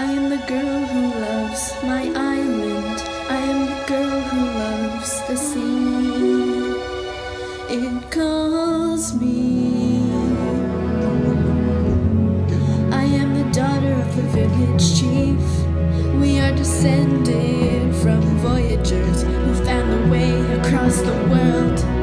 I am the girl who loves my island. I am the girl who loves the sea. It calls me. I am the daughter of the village chief. We are descended from voyagers who found the way across the world.